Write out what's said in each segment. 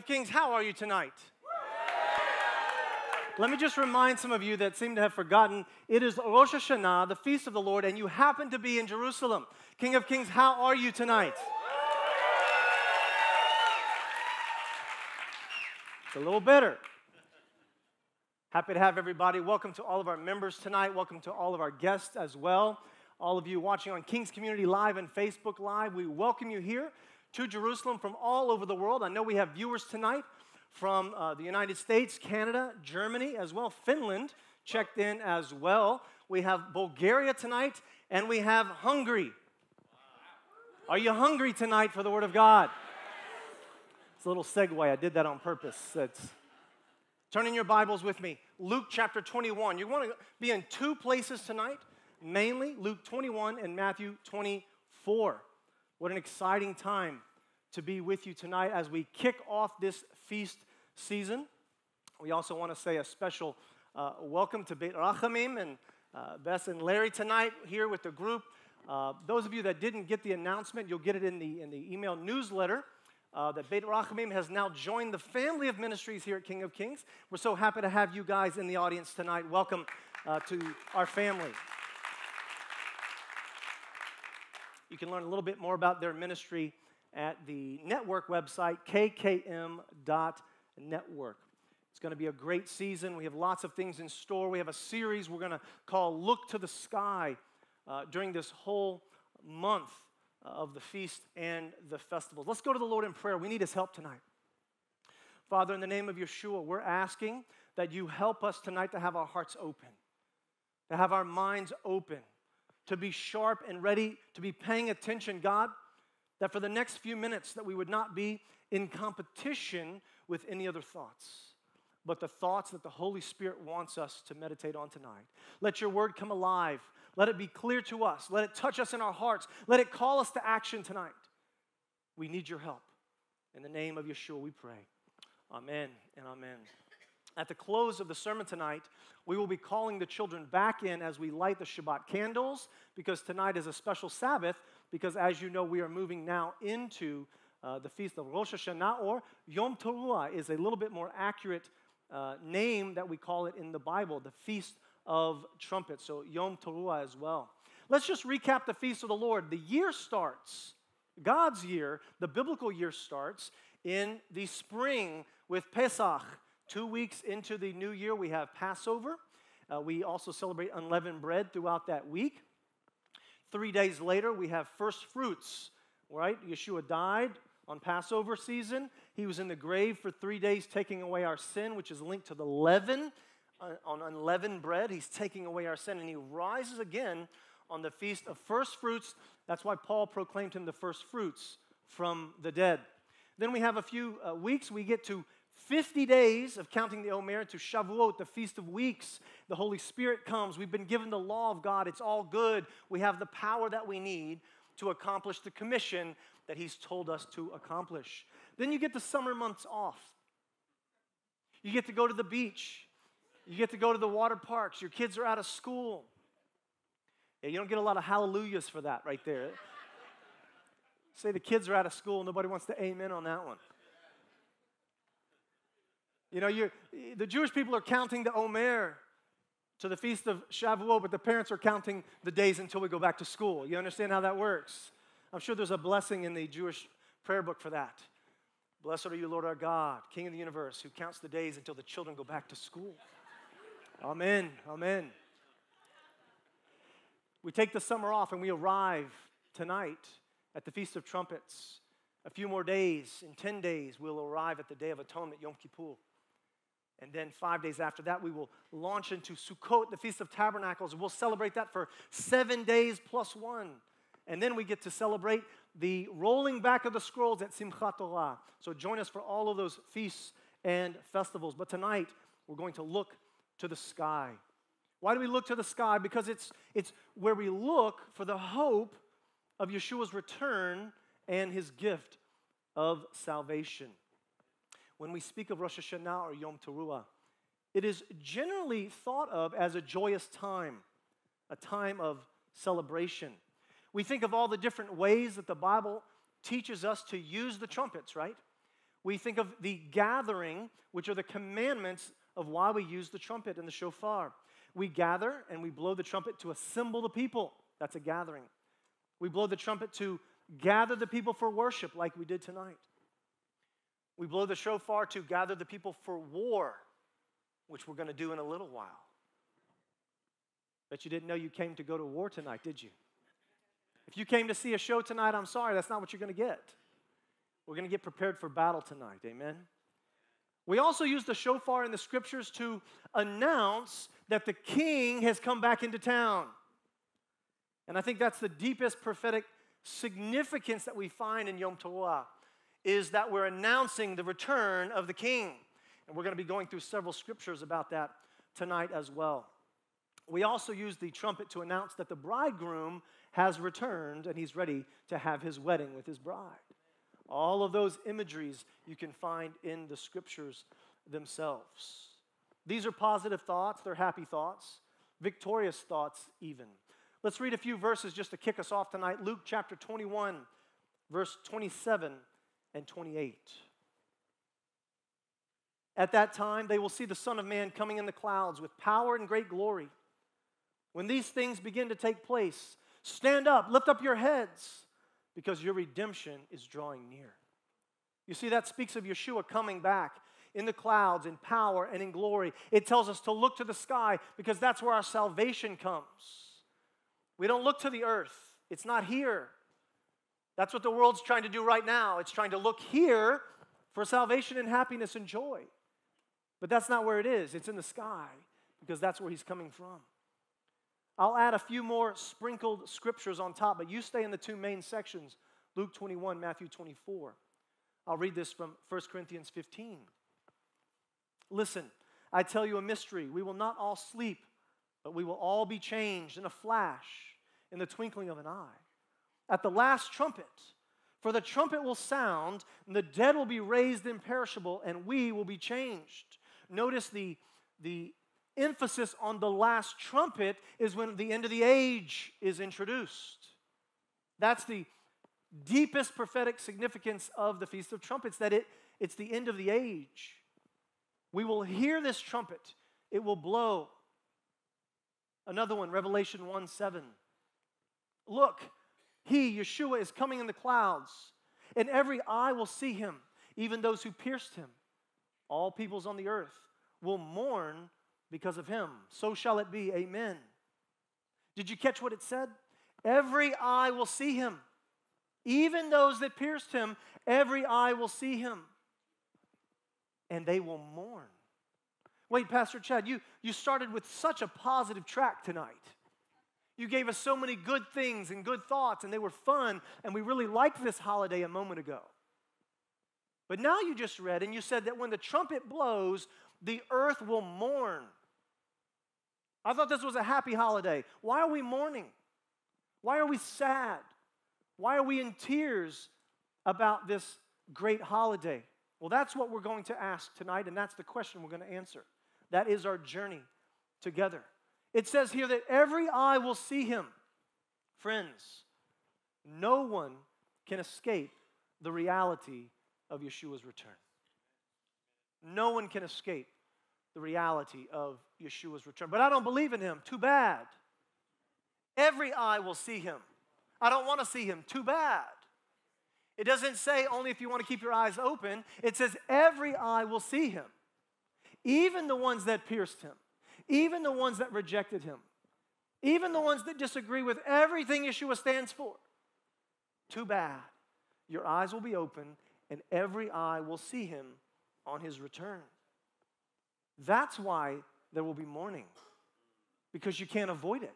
of Kings, how are you tonight? Let me just remind some of you that seem to have forgotten it is Rosh Hashanah, the feast of the Lord, and you happen to be in Jerusalem. King of Kings, how are you tonight? It's a little better. Happy to have everybody. Welcome to all of our members tonight. Welcome to all of our guests as well. All of you watching on King's Community Live and Facebook Live, we welcome you here to Jerusalem from all over the world. I know we have viewers tonight from uh, the United States, Canada, Germany, as well. Finland checked in as well. We have Bulgaria tonight, and we have Hungary. Are you hungry tonight for the Word of God? It's a little segue. I did that on purpose. It's, turn in your Bibles with me. Luke chapter 21. You want to be in two places tonight, mainly Luke 21 and Matthew 24. What an exciting time to be with you tonight as we kick off this feast season. We also want to say a special uh, welcome to Beit Rachamim and uh, Bess and Larry tonight here with the group. Uh, those of you that didn't get the announcement, you'll get it in the, in the email newsletter uh, that Beit Rachamim has now joined the family of ministries here at King of Kings. We're so happy to have you guys in the audience tonight. Welcome uh, to our family. You can learn a little bit more about their ministry at the network website, kkm.network. It's going to be a great season. We have lots of things in store. We have a series we're going to call Look to the Sky uh, during this whole month of the feast and the festivals. Let's go to the Lord in prayer. We need his help tonight. Father, in the name of Yeshua, we're asking that you help us tonight to have our hearts open, to have our minds open, to be sharp and ready to be paying attention, God, that for the next few minutes that we would not be in competition with any other thoughts but the thoughts that the Holy Spirit wants us to meditate on tonight. Let your word come alive. Let it be clear to us. Let it touch us in our hearts. Let it call us to action tonight. We need your help. In the name of Yeshua, we pray. Amen and amen. At the close of the sermon tonight, we will be calling the children back in as we light the Shabbat candles because tonight is a special Sabbath. Because as you know, we are moving now into uh, the feast of Rosh Hashanah or Yom Teruah is a little bit more accurate uh, name that we call it in the Bible, the Feast of Trumpets. So Yom Teruah as well. Let's just recap the Feast of the Lord. The year starts, God's year, the biblical year starts in the spring with Pesach. Two weeks into the new year, we have Passover. Uh, we also celebrate unleavened bread throughout that week. Three days later, we have first fruits, right? Yeshua died on Passover season. He was in the grave for three days, taking away our sin, which is linked to the leaven uh, on unleavened bread. He's taking away our sin, and he rises again on the feast of first fruits. That's why Paul proclaimed him the first fruits from the dead. Then we have a few uh, weeks. We get to 50 days of counting the Omer to Shavuot, the Feast of Weeks. The Holy Spirit comes. We've been given the law of God. It's all good. We have the power that we need to accomplish the commission that He's told us to accomplish. Then you get the summer months off. You get to go to the beach. You get to go to the water parks. Your kids are out of school. Yeah, you don't get a lot of hallelujahs for that right there. Say the kids are out of school, nobody wants to amen on that one. You know, you the Jewish people are counting the Omer to the feast of Shavuot, but the parents are counting the days until we go back to school. You understand how that works? I'm sure there's a blessing in the Jewish prayer book for that. Blessed are you, Lord our God, King of the universe, who counts the days until the children go back to school. Amen. Amen. We take the summer off and we arrive tonight at the Feast of Trumpets. A few more days, in 10 days, we'll arrive at the Day of Atonement, Yom Kippur. And then five days after that, we will launch into Sukkot, the Feast of Tabernacles. We'll celebrate that for seven days plus one. And then we get to celebrate the rolling back of the scrolls at Simchat Torah. So join us for all of those feasts and festivals. But tonight, we're going to look to the sky. Why do we look to the sky? Because it's, it's where we look for the hope of Yeshua's return and his gift of salvation. When we speak of Rosh Hashanah or Yom Teruah, it is generally thought of as a joyous time, a time of celebration. We think of all the different ways that the Bible teaches us to use the trumpets, right? We think of the gathering, which are the commandments of why we use the trumpet and the shofar. We gather and we blow the trumpet to assemble the people. That's a gathering. We blow the trumpet to gather the people for worship, like we did tonight. We blow the shofar to gather the people for war, which we're going to do in a little while. Bet you didn't know you came to go to war tonight, did you? If you came to see a show tonight, I'm sorry, that's not what you're going to get. We're going to get prepared for battle tonight. Amen. We also use the shofar in the scriptures to announce that the king has come back into town. And I think that's the deepest prophetic significance that we find in Yom Teruah is that we're announcing the return of the king. And we're going to be going through several scriptures about that tonight as well. We also use the trumpet to announce that the bridegroom has returned and he's ready to have his wedding with his bride. All of those imageries you can find in the scriptures themselves. These are positive thoughts, they're happy thoughts, victorious thoughts, even. Let's read a few verses just to kick us off tonight. Luke chapter 21, verse 27 and 28. At that time, they will see the Son of Man coming in the clouds with power and great glory. When these things begin to take place, stand up, lift up your heads because your redemption is drawing near. You see, that speaks of Yeshua coming back in the clouds in power and in glory. It tells us to look to the sky because that's where our salvation comes. We don't look to the earth, it's not here. That's what the world's trying to do right now. It's trying to look here for salvation and happiness and joy. But that's not where it is, it's in the sky because that's where He's coming from. I'll add a few more sprinkled scriptures on top, but you stay in the two main sections Luke 21, Matthew 24. I'll read this from 1 Corinthians 15. Listen, I tell you a mystery. We will not all sleep, but we will all be changed in a flash, in the twinkling of an eye. At the last trumpet, for the trumpet will sound, and the dead will be raised imperishable, and we will be changed. Notice the, the emphasis on the last trumpet is when the end of the age is introduced. That's the deepest prophetic significance of the Feast of Trumpets, that it, it's the end of the age. We will hear this trumpet, it will blow. Another one, Revelation 1 7. Look, he, Yeshua, is coming in the clouds, and every eye will see him, even those who pierced him. All peoples on the earth will mourn because of him. So shall it be. Amen. Did you catch what it said? Every eye will see him. Even those that pierced him, every eye will see him. And they will mourn. Wait, Pastor Chad, you, you started with such a positive track tonight. You gave us so many good things and good thoughts, and they were fun, and we really liked this holiday a moment ago. But now you just read, and you said that when the trumpet blows, the earth will mourn. I thought this was a happy holiday. Why are we mourning? Why are we sad? Why are we in tears about this great holiday? Well, that's what we're going to ask tonight, and that's the question we're going to answer. That is our journey together. It says here that every eye will see him. Friends, no one can escape the reality of Yeshua's return. No one can escape the reality of Yeshua's return. But I don't believe in him. Too bad. Every eye will see him. I don't want to see him. Too bad. It doesn't say only if you want to keep your eyes open, it says every eye will see him, even the ones that pierced him, even the ones that rejected him, even the ones that disagree with everything Yeshua stands for. Too bad. Your eyes will be open, and every eye will see him on his return. That's why there will be mourning, because you can't avoid it.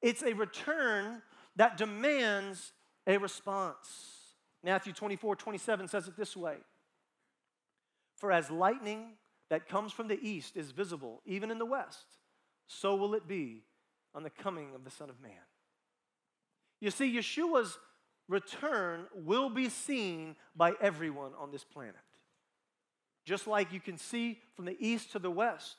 It's a return that demands a response. Matthew 24, 27 says it this way For as lightning that comes from the east is visible, even in the west, so will it be on the coming of the Son of Man. You see, Yeshua's return will be seen by everyone on this planet. Just like you can see from the east to the west,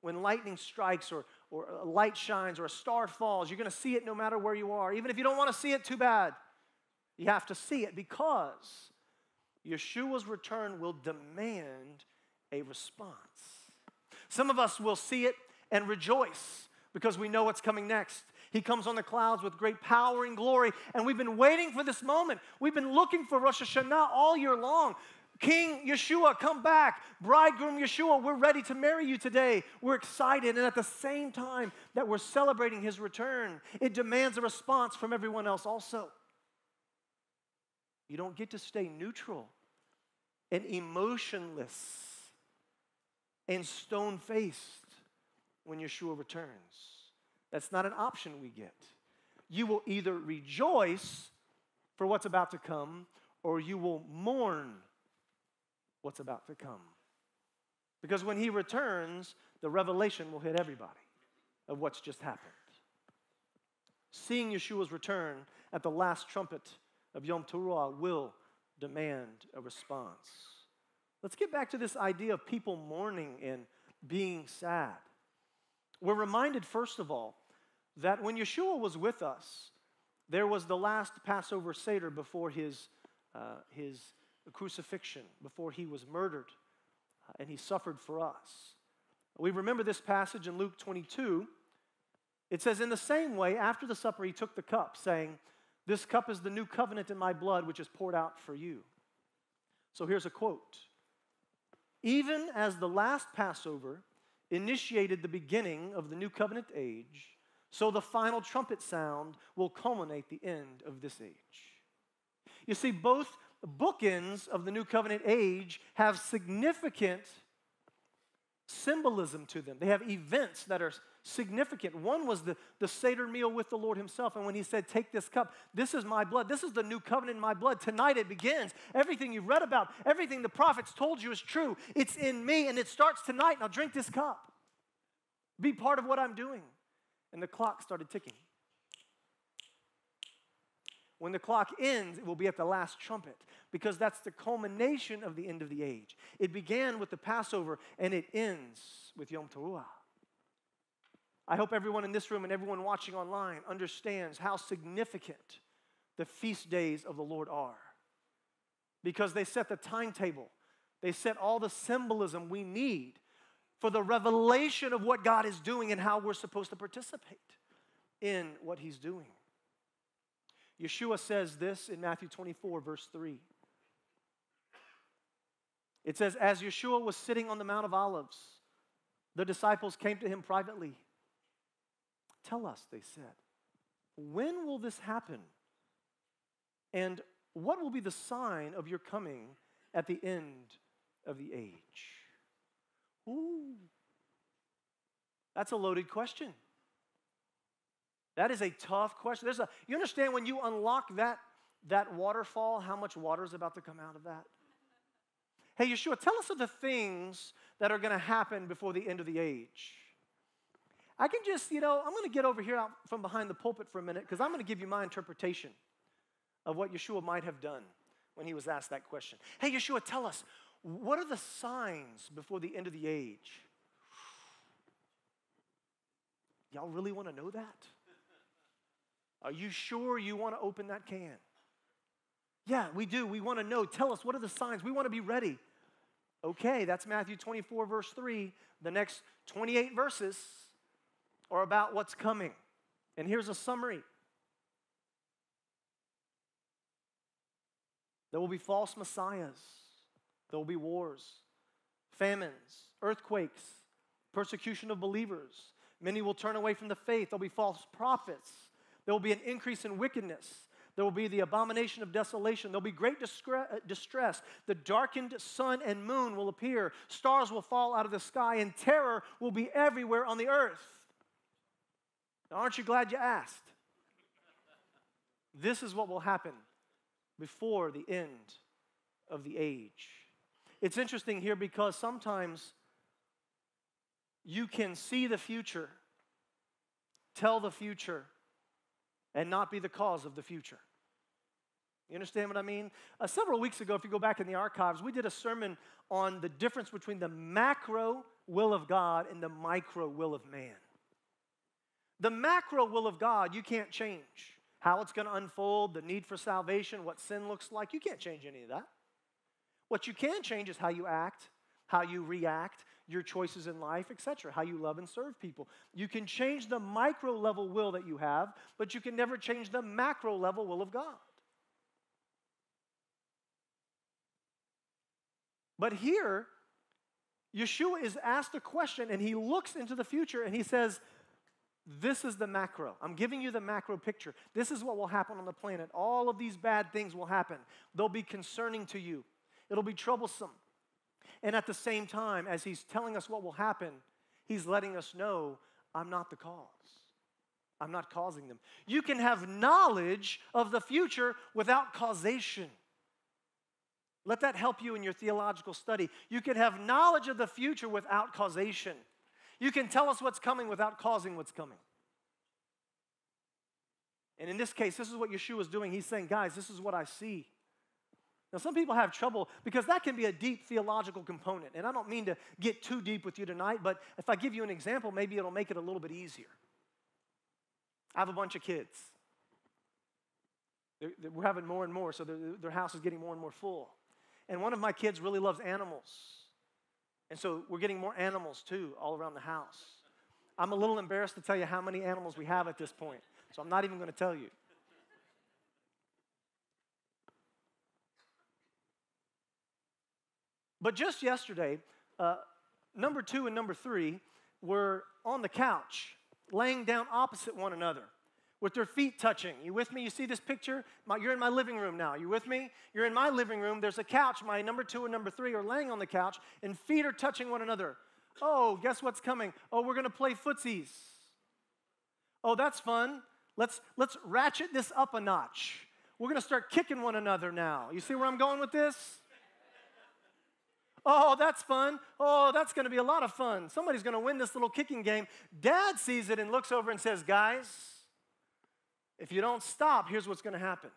when lightning strikes or, or a light shines or a star falls, you're going to see it no matter where you are. Even if you don't want to see it, too bad. You have to see it because Yeshua's return will demand a response. Some of us will see it and rejoice because we know what's coming next. He comes on the clouds with great power and glory, and we've been waiting for this moment. We've been looking for Rosh Hashanah all year long. King Yeshua, come back. Bridegroom Yeshua, we're ready to marry you today. We're excited. And at the same time that we're celebrating his return, it demands a response from everyone else also. You don't get to stay neutral and emotionless and stone faced when Yeshua returns. That's not an option we get. You will either rejoice for what's about to come or you will mourn what's about to come. Because when he returns, the revelation will hit everybody of what's just happened. Seeing Yeshua's return at the last trumpet of Yom Teruah will demand a response. Let's get back to this idea of people mourning and being sad. We're reminded, first of all, that when Yeshua was with us, there was the last Passover Seder before his, uh, his crucifixion, before he was murdered, uh, and he suffered for us. We remember this passage in Luke 22. It says, In the same way, after the supper, he took the cup, saying, This cup is the new covenant in my blood, which is poured out for you. So here's a quote Even as the last Passover initiated the beginning of the new covenant age, so the final trumpet sound will culminate the end of this age. You see, both bookends of the new covenant age have significant symbolism to them. They have events that are significant. One was the, the Seder meal with the Lord Himself. And when He said, Take this cup, this is my blood. This is the new covenant in my blood. Tonight it begins. Everything you've read about, everything the prophets told you is true. It's in me, and it starts tonight. Now drink this cup. Be part of what I'm doing. And the clock started ticking. When the clock ends, it will be at the last trumpet because that's the culmination of the end of the age. It began with the Passover and it ends with Yom Teruah. I hope everyone in this room and everyone watching online understands how significant the feast days of the Lord are because they set the timetable, they set all the symbolism we need for the revelation of what God is doing and how we're supposed to participate in what He's doing. Yeshua says this in Matthew 24, verse 3. It says, As Yeshua was sitting on the Mount of Olives, the disciples came to him privately. Tell us, they said, when will this happen? And what will be the sign of your coming at the end of the age? Ooh, that's a loaded question. That is a tough question. There's a, you understand when you unlock that, that waterfall, how much water is about to come out of that? Hey, Yeshua, tell us of the things that are going to happen before the end of the age. I can just, you know, I'm going to get over here out from behind the pulpit for a minute because I'm going to give you my interpretation of what Yeshua might have done when he was asked that question. Hey, Yeshua, tell us, what are the signs before the end of the age? Y'all really want to know that? Are you sure you want to open that can? Yeah, we do. We want to know. Tell us, what are the signs? We want to be ready. Okay, that's Matthew 24, verse 3. The next 28 verses are about what's coming. And here's a summary there will be false messiahs, there will be wars, famines, earthquakes, persecution of believers. Many will turn away from the faith. There'll be false prophets. There will be an increase in wickedness. There will be the abomination of desolation. There'll be great uh, distress. The darkened sun and moon will appear. Stars will fall out of the sky, and terror will be everywhere on the earth. Aren't you glad you asked? This is what will happen before the end of the age. It's interesting here because sometimes you can see the future, tell the future, and not be the cause of the future. You understand what I mean? Uh, several weeks ago, if you go back in the archives, we did a sermon on the difference between the macro will of God and the micro will of man. The macro will of God, you can't change. How it's going to unfold, the need for salvation, what sin looks like, you can't change any of that. What you can change is how you act, how you react, your choices in life, etc., how you love and serve people. You can change the micro level will that you have, but you can never change the macro level will of God. But here, Yeshua is asked a question and he looks into the future and he says, This is the macro. I'm giving you the macro picture. This is what will happen on the planet. All of these bad things will happen. They'll be concerning to you, it'll be troublesome. And at the same time, as he's telling us what will happen, he's letting us know I'm not the cause. I'm not causing them. You can have knowledge of the future without causation. Let that help you in your theological study. You can have knowledge of the future without causation. You can tell us what's coming without causing what's coming. And in this case, this is what Yeshua is doing. He's saying, guys, this is what I see. Now, some people have trouble because that can be a deep theological component. And I don't mean to get too deep with you tonight, but if I give you an example, maybe it'll make it a little bit easier. I have a bunch of kids. They're, they're, we're having more and more, so their house is getting more and more full. And one of my kids really loves animals. And so we're getting more animals too all around the house. I'm a little embarrassed to tell you how many animals we have at this point, so I'm not even going to tell you. But just yesterday, uh, number two and number three were on the couch, laying down opposite one another with their feet touching. You with me? You see this picture? My, you're in my living room now. You with me? You're in my living room. There's a couch. My number two and number three are laying on the couch, and feet are touching one another. Oh, guess what's coming? Oh, we're going to play footsies. Oh, that's fun. Let's, let's ratchet this up a notch. We're going to start kicking one another now. You see where I'm going with this? Oh, that's fun. Oh, that's going to be a lot of fun. Somebody's going to win this little kicking game. Dad sees it and looks over and says, Guys, if you don't stop, here's what's going to happen.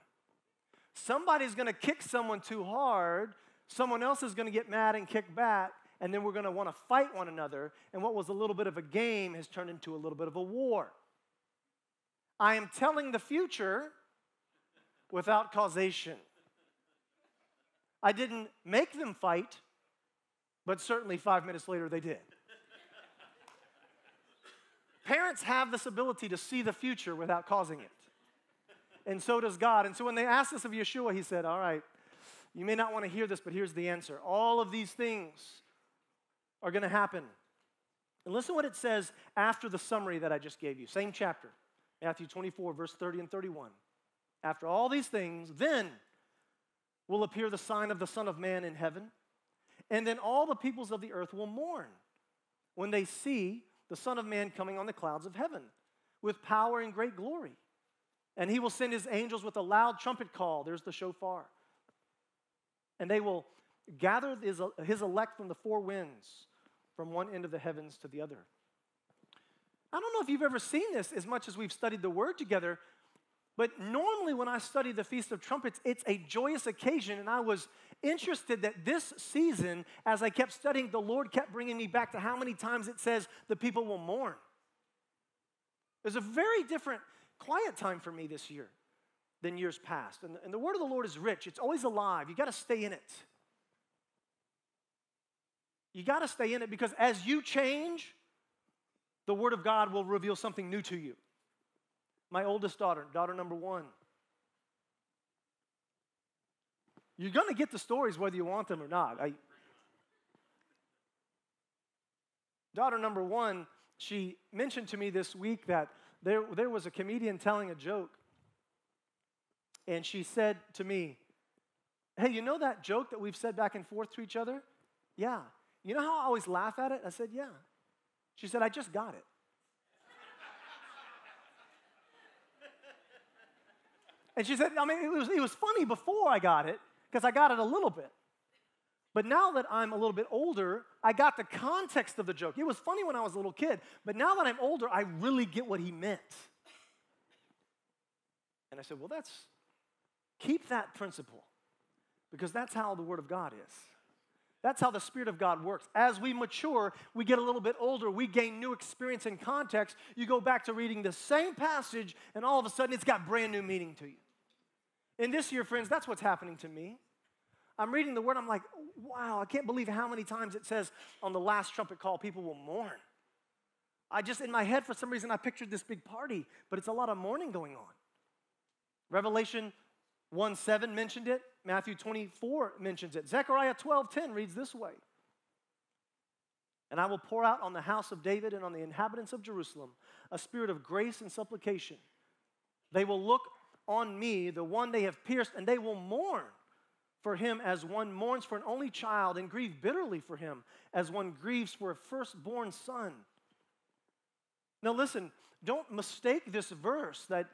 Somebody's going to kick someone too hard, someone else is going to get mad and kick back, and then we're going to want to fight one another. And what was a little bit of a game has turned into a little bit of a war. I am telling the future without causation. I didn't make them fight. But certainly five minutes later, they did. Parents have this ability to see the future without causing it. And so does God. And so when they asked this of Yeshua, he said, All right, you may not want to hear this, but here's the answer. All of these things are going to happen. And listen to what it says after the summary that I just gave you. Same chapter, Matthew 24, verse 30 and 31. After all these things, then will appear the sign of the Son of Man in heaven and then all the peoples of the earth will mourn when they see the Son of Man coming on the clouds of heaven with power and great glory. And he will send his angels with a loud trumpet call. There's the shofar. And they will gather his, elect from the four winds, from one end of the heavens to the other. I don't know if you've ever seen this as much as we've studied the word together, but normally when I study the Feast of Trumpets, it's a joyous occasion, and I was interested that this season, as I kept studying, the Lord kept bringing me back to how many times it says the people will mourn. There's a very different quiet time for me this year than years past. And, and the word of the Lord is rich, it's always alive. You got to stay in it. You got to stay in it because as you change, the word of God will reveal something new to you. My oldest daughter, daughter number one, You're going to get the stories whether you want them or not. I, daughter number one, she mentioned to me this week that there, there was a comedian telling a joke. And she said to me, Hey, you know that joke that we've said back and forth to each other? Yeah. You know how I always laugh at it? I said, Yeah. She said, I just got it. and she said, I mean, it was, it was funny before I got it because I got it a little bit. But now that I'm a little bit older, I got the context of the joke. It was funny when I was a little kid, but now that I'm older, I really get what he meant. And I said, well, that's, keep that principle because that's how the Word of God is. That's how the Spirit of God works. As we mature, we get a little bit older, we gain new experience and context. You go back to reading the same passage, and all of a sudden it's got brand new meaning to you. And this year, friends, that's what's happening to me. I'm reading the word, I'm like, wow, I can't believe how many times it says on the last trumpet call, people will mourn. I just, in my head, for some reason, I pictured this big party, but it's a lot of mourning going on. Revelation 1 7 mentioned it, Matthew 24 mentions it. Zechariah 12 10 reads this way And I will pour out on the house of David and on the inhabitants of Jerusalem a spirit of grace and supplication. They will look on me, the one they have pierced, and they will mourn for him as one mourns for an only child and grieve bitterly for him as one grieves for a firstborn son. Now, listen, don't mistake this verse that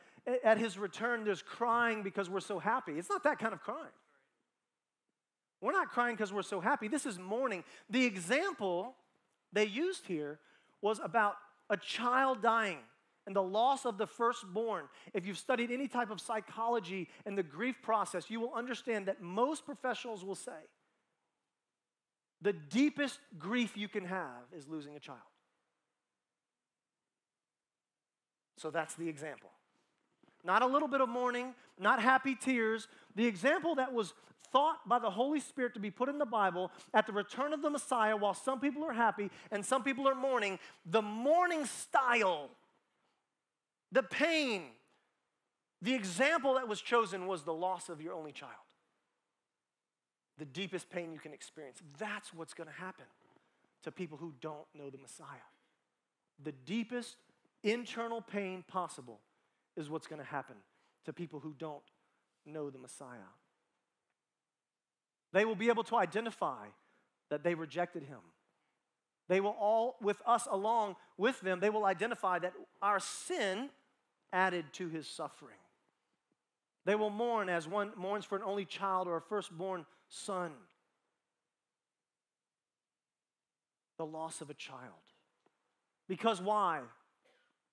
at his return there's crying because we're so happy. It's not that kind of crying. We're not crying because we're so happy. This is mourning. The example they used here was about a child dying and the loss of the firstborn. If you've studied any type of psychology and the grief process, you will understand that most professionals will say the deepest grief you can have is losing a child. So that's the example. Not a little bit of mourning, not happy tears. The example that was thought by the Holy Spirit to be put in the Bible at the return of the Messiah, while some people are happy and some people are mourning, the mourning style, the pain, the example that was chosen was the loss of your only child. The deepest pain you can experience. That's what's going to happen to people who don't know the Messiah. The deepest internal pain possible is what's going to happen to people who don't know the Messiah. They will be able to identify that they rejected him. They will all, with us along with them, they will identify that our sin added to his suffering. They will mourn as one mourns for an only child or a firstborn son. The loss of a child. Because why?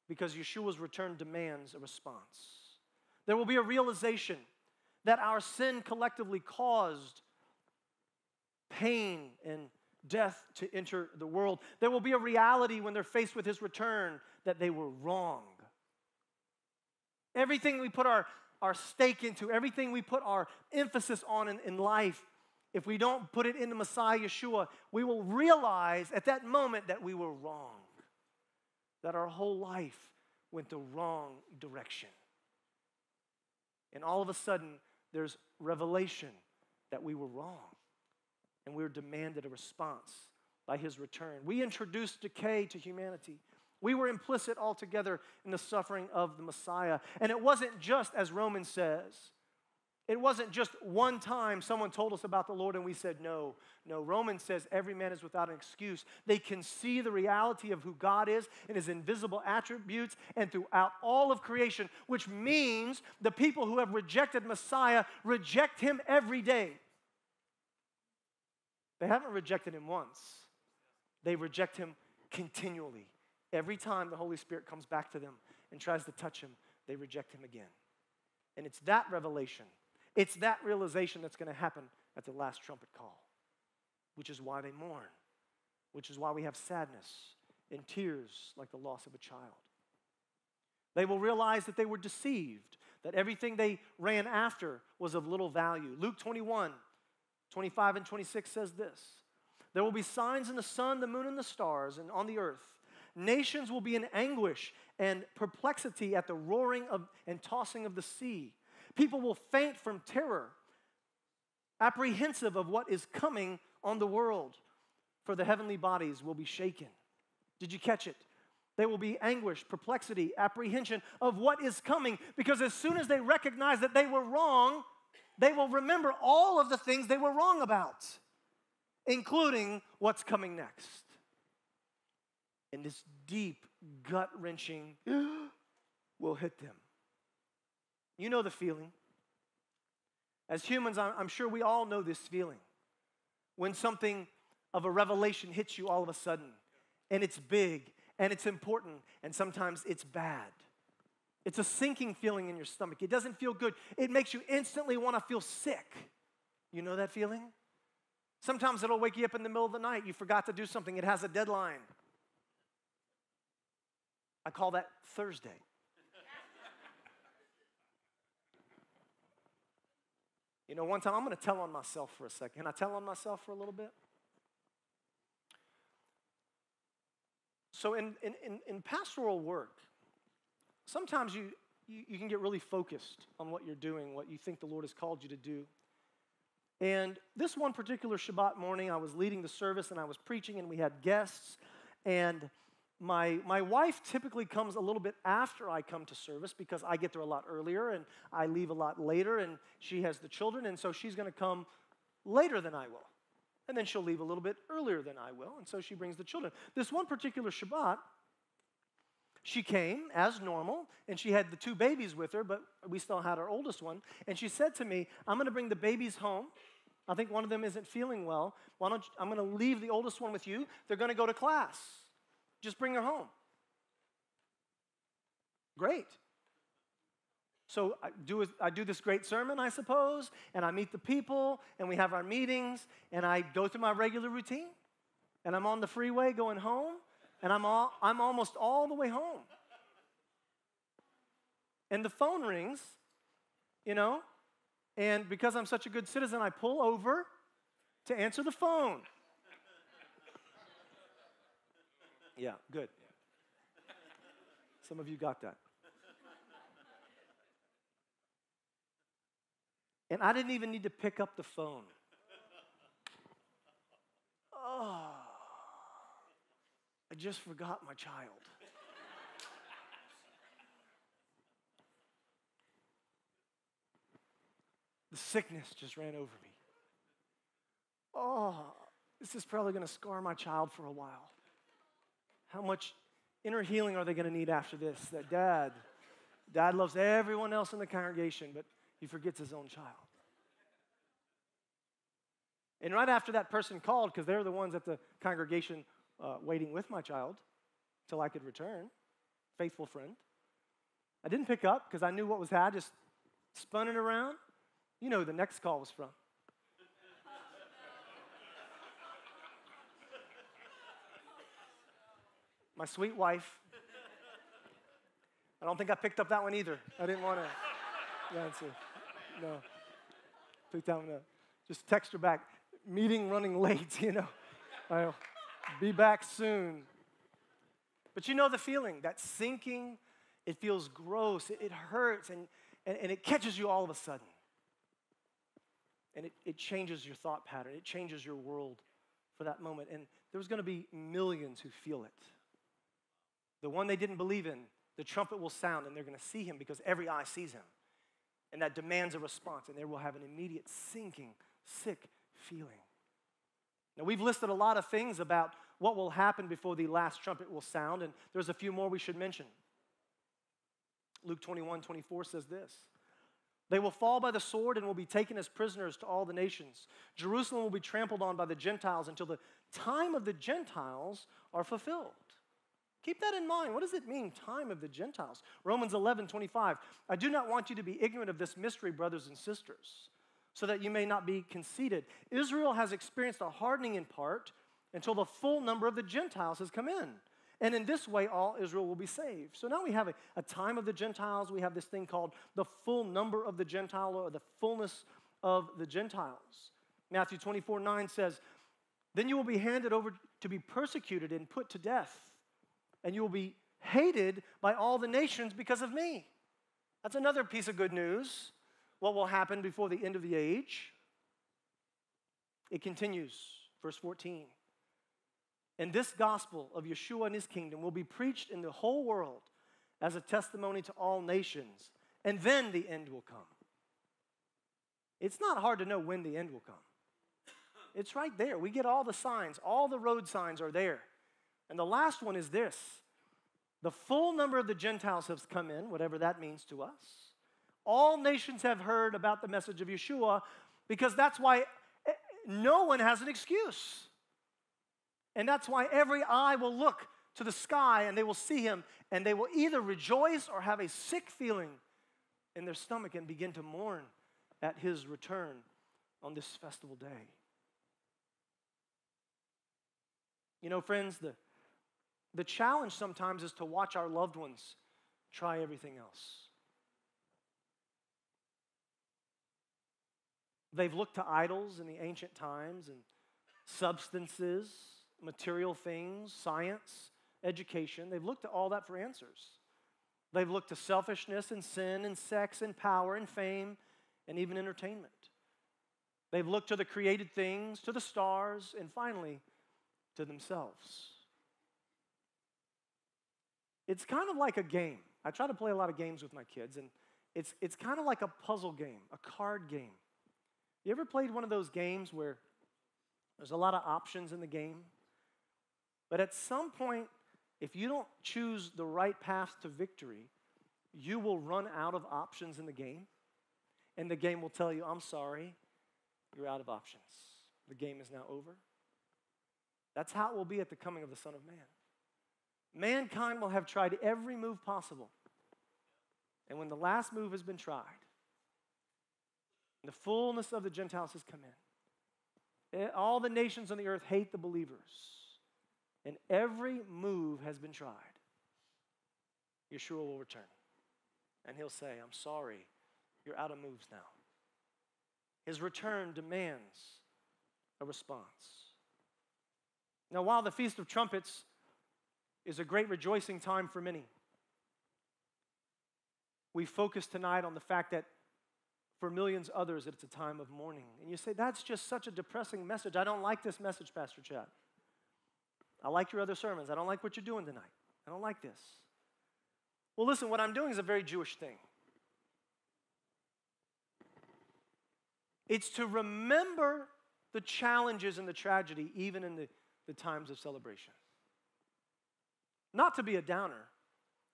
because Yeshua's return demands a response. There will be a realization that our sin collectively caused pain and death to enter the world. There will be a reality when they're faced with his return that they were wrong. Everything we put our, our stake into, everything we put our emphasis on in, in life, if we don't put it in the Messiah Yeshua, we will realize at that moment that we were wrong that our whole life went the wrong direction. And all of a sudden, there's revelation that we were wrong. And we were demanded a response by his return. We introduced decay to humanity. We were implicit altogether in the suffering of the Messiah. And it wasn't just, as Romans says, it wasn't just one time someone told us about the Lord and we said no. No, Romans says every man is without an excuse. They can see the reality of who God is and his invisible attributes and throughout all of creation, which means the people who have rejected Messiah reject him every day. They haven't rejected him once, they reject him continually. Every time the Holy Spirit comes back to them and tries to touch him, they reject him again. And it's that revelation it's that realization that's going to happen at the last trumpet call, which is why they mourn, which is why we have sadness and tears like the loss of a child. They will realize that they were deceived, that everything they ran after was of little value. Luke 21, 25 and 26 says this There will be signs in the sun, the moon, and the stars, and on the earth. Nations will be in anguish and perplexity at the roaring of, and tossing of the sea. People will faint from terror, apprehensive of what is coming on the world, for the heavenly bodies will be shaken. Did you catch it? There will be anguish, perplexity, apprehension of what is coming, because as soon as they recognize that they were wrong, they will remember all of the things they were wrong about, including what's coming next. And this deep, gut wrenching will hit them. You know the feeling. As humans, I'm sure we all know this feeling. When something of a revelation hits you all of a sudden, and it's big, and it's important, and sometimes it's bad. It's a sinking feeling in your stomach. It doesn't feel good. It makes you instantly want to feel sick. You know that feeling? Sometimes it'll wake you up in the middle of the night. You forgot to do something, it has a deadline. I call that Thursday. You know, one time I'm going to tell on myself for a second. Can I tell on myself for a little bit? So, in, in, in, in pastoral work, sometimes you, you, you can get really focused on what you're doing, what you think the Lord has called you to do. And this one particular Shabbat morning, I was leading the service and I was preaching, and we had guests. And my, my wife typically comes a little bit after I come to service because I get there a lot earlier and I leave a lot later, and she has the children, and so she's going to come later than I will. And then she'll leave a little bit earlier than I will, and so she brings the children. This one particular Shabbat, she came as normal, and she had the two babies with her, but we still had our oldest one. And she said to me, I'm going to bring the babies home. I think one of them isn't feeling well. Why don't you, I'm going to leave the oldest one with you. They're going to go to class. Just bring her home. Great. So I do, I do this great sermon, I suppose, and I meet the people, and we have our meetings, and I go through my regular routine, and I'm on the freeway going home, and I'm, all, I'm almost all the way home. And the phone rings, you know, and because I'm such a good citizen, I pull over to answer the phone. Yeah, good. Some of you got that. And I didn't even need to pick up the phone. Oh, I just forgot my child. the sickness just ran over me. Oh, this is probably going to scar my child for a while. How much inner healing are they going to need after this? That dad, dad loves everyone else in the congregation, but he forgets his own child. And right after that person called, because they're the ones at the congregation uh, waiting with my child till I could return, faithful friend. I didn't pick up because I knew what was had, just spun it around. You know who the next call was from. My sweet wife. I don't think I picked up that one either. I didn't want to answer. No. Pick that one up. Just text her back. Meeting running late, you know. I'll be back soon. But you know the feeling, that sinking, it feels gross, it, it hurts, and, and, and it catches you all of a sudden. And it, it changes your thought pattern, it changes your world for that moment. And there's going to be millions who feel it the one they didn't believe in, the trumpet will sound and they're going to see him because every eye sees him. And that demands a response, and they will have an immediate sinking, sick feeling. Now, we've listed a lot of things about what will happen before the last trumpet will sound, and there's a few more we should mention. Luke 21 24 says this They will fall by the sword and will be taken as prisoners to all the nations. Jerusalem will be trampled on by the Gentiles until the time of the Gentiles are fulfilled. Keep that in mind. What does it mean, time of the Gentiles? Romans 11, 25. I do not want you to be ignorant of this mystery, brothers and sisters, so that you may not be conceited. Israel has experienced a hardening in part until the full number of the Gentiles has come in. And in this way, all Israel will be saved. So now we have a, a time of the Gentiles. We have this thing called the full number of the Gentile or the fullness of the Gentiles. Matthew 24, 9 says, Then you will be handed over to be persecuted and put to death and you will be hated by all the nations because of me. That's another piece of good news. What will happen before the end of the age? It continues, verse 14. And this gospel of Yeshua and his kingdom will be preached in the whole world as a testimony to all nations, and then the end will come. It's not hard to know when the end will come. It's right there. We get all the signs, all the road signs are there. And the last one is this the full number of the Gentiles has come in, whatever that means to us. All nations have heard about the message of Yeshua because that's why eh, no one has an excuse. And that's why every eye will look to the sky and they will see him and they will either rejoice or have a sick feeling in their stomach and begin to mourn at his return on this festival day. You know, friends, the the challenge sometimes is to watch our loved ones try everything else. They've looked to idols in the ancient times and substances, material things, science, education. They've looked to all that for answers. They've looked to selfishness and sin and sex and power and fame and even entertainment. They've looked to the created things, to the stars, and finally to themselves. It's kind of like a game. I try to play a lot of games with my kids, and it's, it's kind of like a puzzle game, a card game. You ever played one of those games where there's a lot of options in the game? But at some point, if you don't choose the right path to victory, you will run out of options in the game. And the game will tell you, I'm sorry, you're out of options. The game is now over. That's how it will be at the coming of the Son of Man. Mankind will have tried every move possible. And when the last move has been tried, the fullness of the Gentiles has come in. Eh, all the nations on the earth hate the believers. And every move has been tried. Yeshua will return. And he'll say, I'm sorry, you're out of moves now. His return demands a response. Now, while the Feast of Trumpets is a great rejoicing time for many, we focus tonight on the fact that for millions others, it's a time of mourning. And you say, that's just such a depressing message. I don't like this message, Pastor Chad. I like your other sermons. I don't like what you're doing tonight. I don't like this. Well, listen, what I'm doing is a very Jewish thing. It's to remember the challenges and the tragedy, even in the, the times of celebration. Not to be a downer,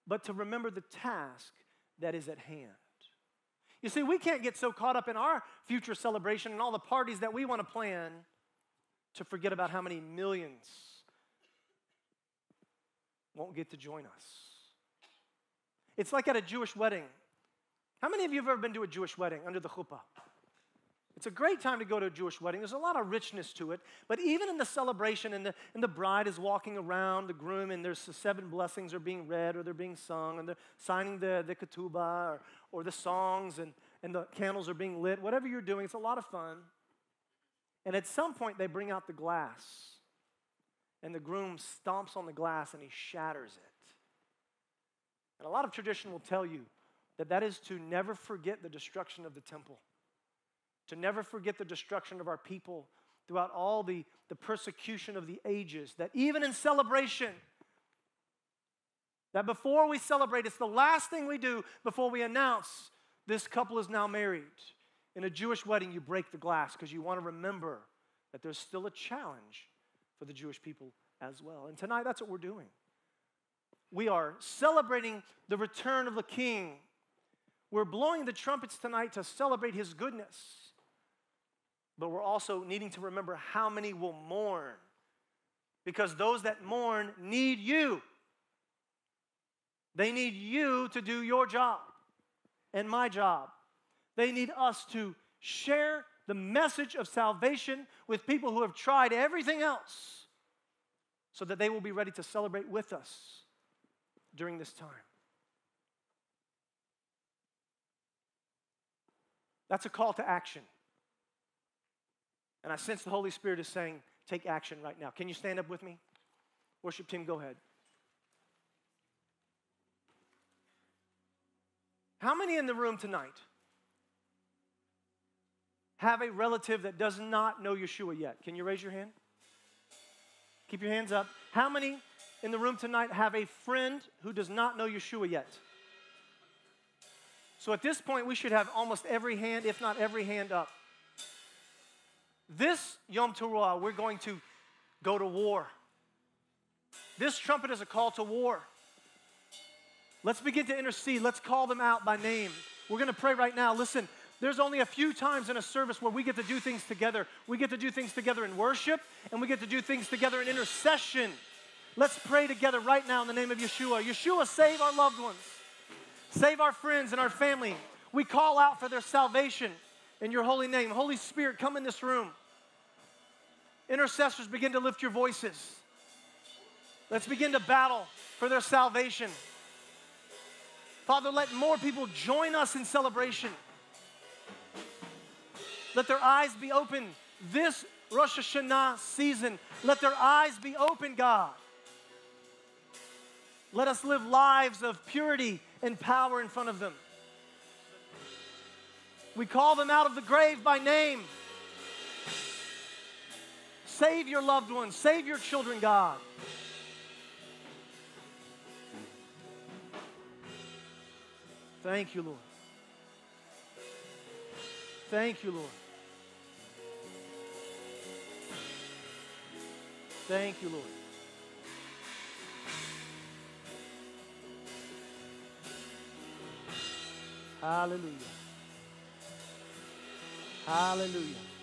but to remember the task that is at hand. You see, we can't get so caught up in our future celebration and all the parties that we want to plan to forget about how many millions won't get to join us. It's like at a Jewish wedding. How many of you have ever been to a Jewish wedding under the chuppah? It's a great time to go to a Jewish wedding. There's a lot of richness to it. But even in the celebration, and the, and the bride is walking around, the groom, and there's the seven blessings are being read or they're being sung, and they're signing the, the ketubah or, or the songs, and, and the candles are being lit. Whatever you're doing, it's a lot of fun. And at some point, they bring out the glass and the groom stomps on the glass and he shatters it. And a lot of tradition will tell you that that is to never forget the destruction of the temple, to never forget the destruction of our people throughout all the, the persecution of the ages, that even in celebration, that before we celebrate, it's the last thing we do before we announce this couple is now married. In a Jewish wedding, you break the glass because you want to remember that there's still a challenge for the Jewish people as well. And tonight, that's what we're doing. We are celebrating the return of the King. We're blowing the trumpets tonight to celebrate his goodness. But we're also needing to remember how many will mourn. Because those that mourn need you. They need you to do your job and my job. They need us to share the message of salvation with people who have tried everything else so that they will be ready to celebrate with us during this time. That's a call to action. And I sense the Holy Spirit is saying, take action right now. Can you stand up with me? Worship team, go ahead. How many in the room tonight have a relative that does not know Yeshua yet? Can you raise your hand? Keep your hands up. How many in the room tonight have a friend who does not know Yeshua yet? So at this point, we should have almost every hand, if not every hand up. This Yom Teruah, we're going to go to war. This trumpet is a call to war. Let's begin to intercede. Let's call them out by name. We're going to pray right now. Listen, there's only a few times in a service where we get to do things together. We get to do things together in worship, and we get to do things together in intercession. Let's pray together right now in the name of Yeshua. Yeshua, save our loved ones, save our friends and our family. We call out for their salvation in your holy name. Holy Spirit, come in this room. Intercessors, begin to lift your voices. Let's begin to battle for their salvation. Father, let more people join us in celebration. Let their eyes be open this Rosh Hashanah season. Let their eyes be open, God. Let us live lives of purity and power in front of them. We call them out of the grave by name. Save your loved ones, save your children, God. Thank you, Lord. Thank you, Lord. Thank you, Lord. Hallelujah. Hallelujah.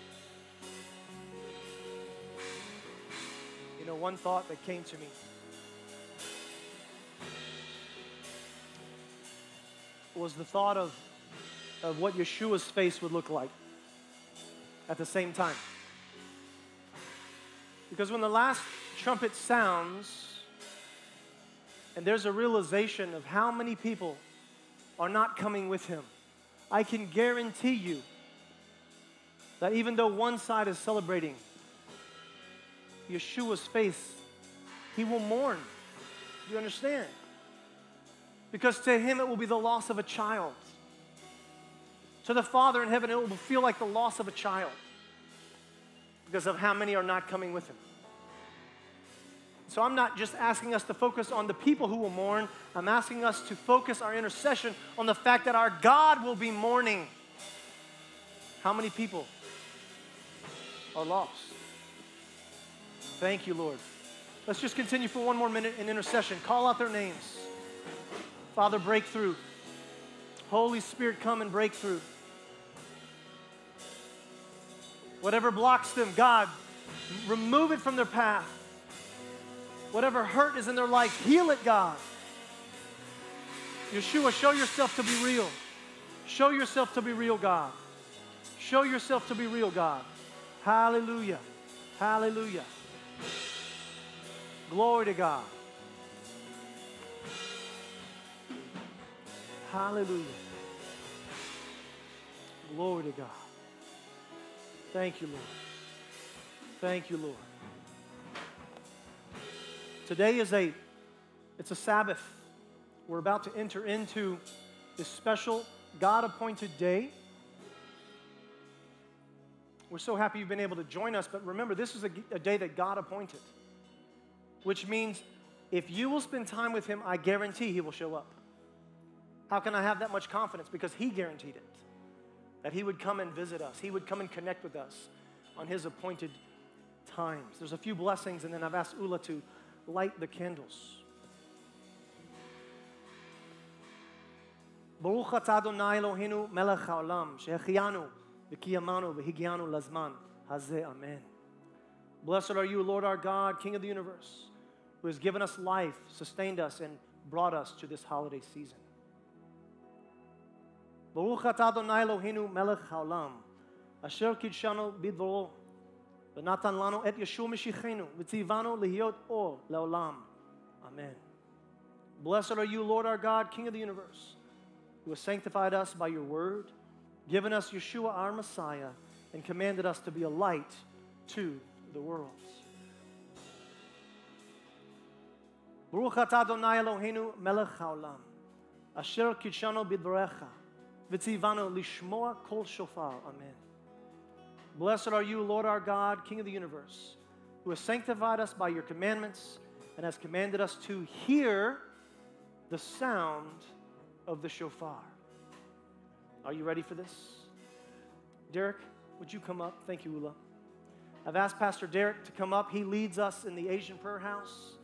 You know, one thought that came to me. Was the thought of, of what Yeshua's face would look like at the same time. Because when the last trumpet sounds, and there's a realization of how many people are not coming with him, I can guarantee you that even though one side is celebrating, Yeshua's face, he will mourn. Do you understand? Because to him it will be the loss of a child. To the Father in heaven, it will feel like the loss of a child because of how many are not coming with him. So I'm not just asking us to focus on the people who will mourn, I'm asking us to focus our intercession on the fact that our God will be mourning. How many people are lost? Thank you, Lord. Let's just continue for one more minute in intercession. Call out their names. Father, break through. Holy Spirit, come and break through. Whatever blocks them, God, remove it from their path. Whatever hurt is in their life, heal it, God. Yeshua, show yourself to be real. Show yourself to be real, God. Show yourself to be real, God. Hallelujah. Hallelujah. Glory to God. Hallelujah. Glory to God. Thank you, Lord. Thank you, Lord. Today is a it's a Sabbath. We're about to enter into this special God appointed day. We're so happy you've been able to join us, but remember, this is a, a day that God appointed which means if you will spend time with Him, I guarantee He will show up. How can I have that much confidence? Because He guaranteed it that He would come and visit us, He would come and connect with us on His appointed times. There's a few blessings, and then I've asked Ula to light the candles. ברוך אתה אדוני אלוהינו מלך העולם שהחיינו וקיימנו והגיענו לזמן הזה אמן. Blessed are you, Lord our God, King of the universe who has given us life, sustained us, and brought us to this holiday season. ברוך אתה אדוני אלוהינו מלך העולם, אשר קידשנו בדברו, ונתן לנו את ישוע משיחנו, וציוונו להיות אור לעולם. Amen. Blessed are you, Lord our God, King of the universe, who has sanctified us by your word, given us Yeshua our Messiah, and commanded us to be a light to the world. ברוך אתה אדוני אלוהינו מלך העולם, אשר קידשנו בדבריך, וציוונו לשמוע קול שופר, אמן. Blessed are you, Lord our God, King of the universe, who has sanctified us by your commandments and has commanded us to hear the sound of the shofar. Are you ready for this? Derek, would you come up? Thank you, Ula. I've asked Pastor Derek to come up. He leads us in the Asian prayer house.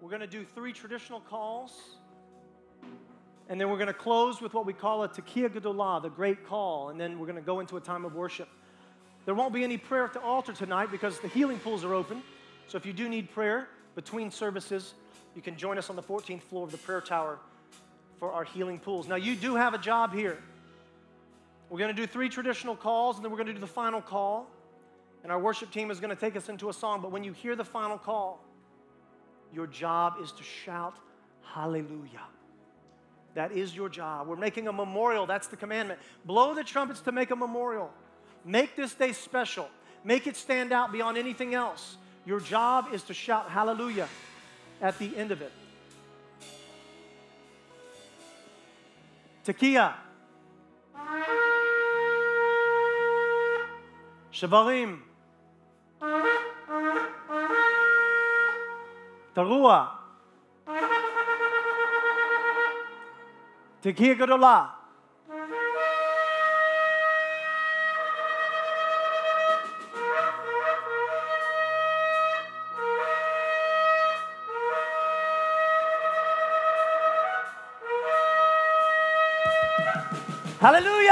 We're going to do three traditional calls. And then we're going to close with what we call a Tekiah Gedolah, the great call. And then we're going to go into a time of worship. There won't be any prayer at the altar tonight because the healing pools are open. So if you do need prayer between services, you can join us on the 14th floor of the prayer tower for our healing pools. Now, you do have a job here. We're going to do three traditional calls, and then we're going to do the final call. And our worship team is going to take us into a song. But when you hear the final call, your job is to shout hallelujah. That is your job. We're making a memorial. That's the commandment. Blow the trumpets to make a memorial. Make this day special. Make it stand out beyond anything else. Your job is to shout hallelujah at the end of it. Tekiah. Shavarim. Tarua. Tekiah Gadolah. Hallelujah! Hallelujah!